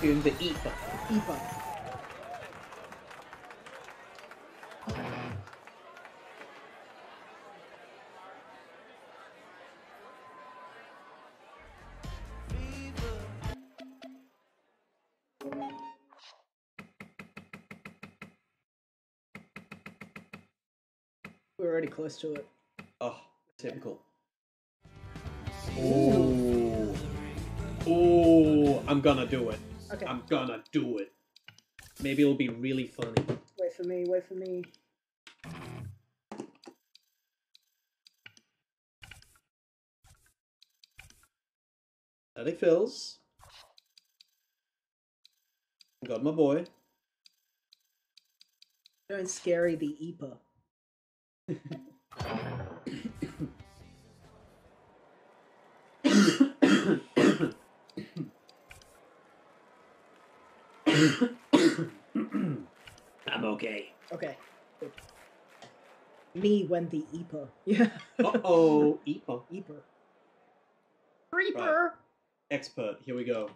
doing the ether. Epa. We're already close to it. Oh, typical. Oh, oh, I'm gonna do it. Okay, I'm gonna do it. Maybe it'll be really funny. wait for me, wait for me. Daddy fills. Got my boy. Don't scary the Epa. I'm okay. Okay. good. Me when the Epa. Yeah. Uh oh, Eepa. Epa. Creeper! Expert, here we go.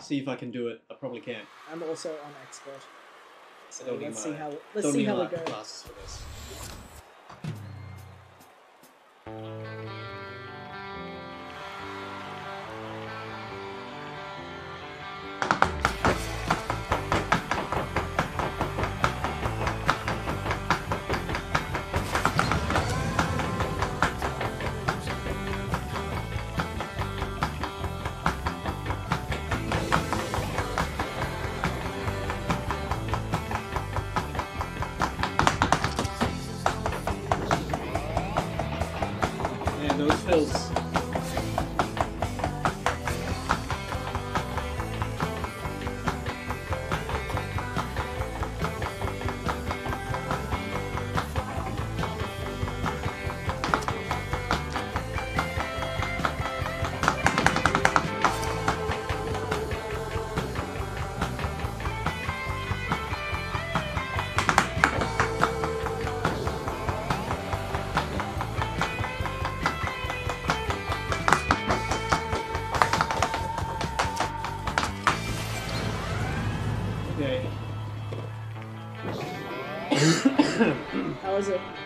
See if I can do it. I probably can. I'm also on expert. So let's see how let's see how it goes. How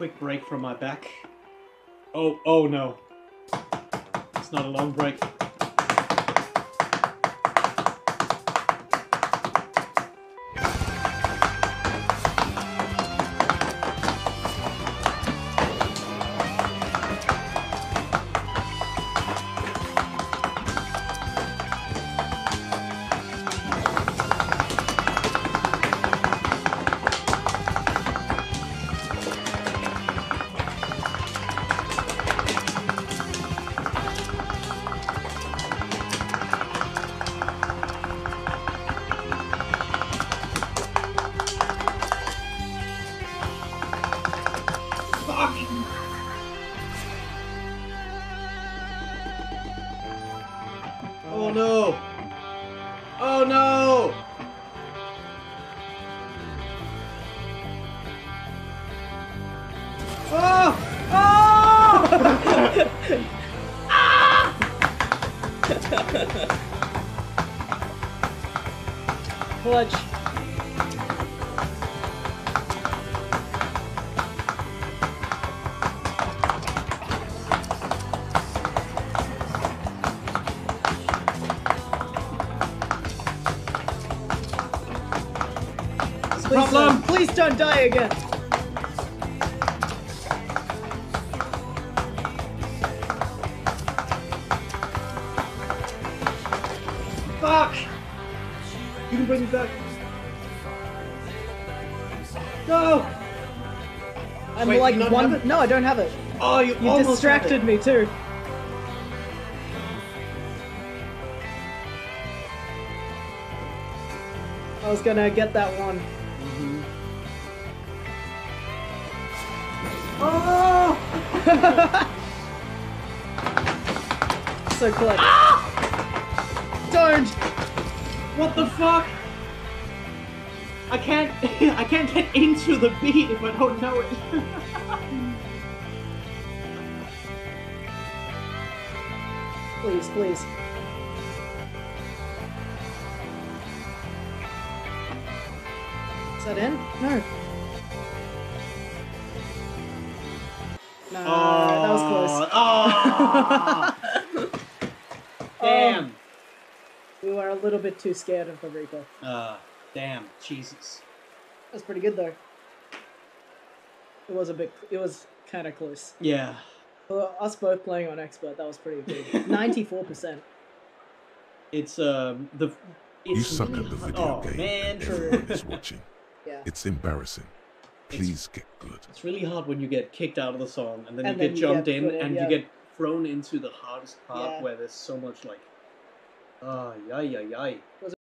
Quick break from my back. Oh, oh no. It's not a long break. Oh! Oh! ah! Clutch. Please, Problem. Don't, please don't die again. Fuck! You can bring me back. No! I'm Wait, like you don't one. have it? No, I don't have it. Oh, you, You almost distracted it. me too. I was gonna get that one. Mm-hmm. Oh! So clutch. What the fuck? I can't. I can't get into the beat if I don't know it. Please, please. Is that in? No. No, that was close. Oh, damn. We were a little bit too scared of the Reaper. Uh, damn. Jesus. That was pretty good though. It was a bit. It was kind of close. Yeah. For us both playing on expert, that was pretty good. Ninety-four percent. It's um the. It's You suck really at the video oh, game. man. and Everyone is watching. Yeah. It's embarrassing. It's- Please get good. It's really hard when you get kicked out of the song and then And you then get you jumped get in in, and yeah. you get thrown into the hardest part Yeah. where there's so much like, 啊呀呀呀！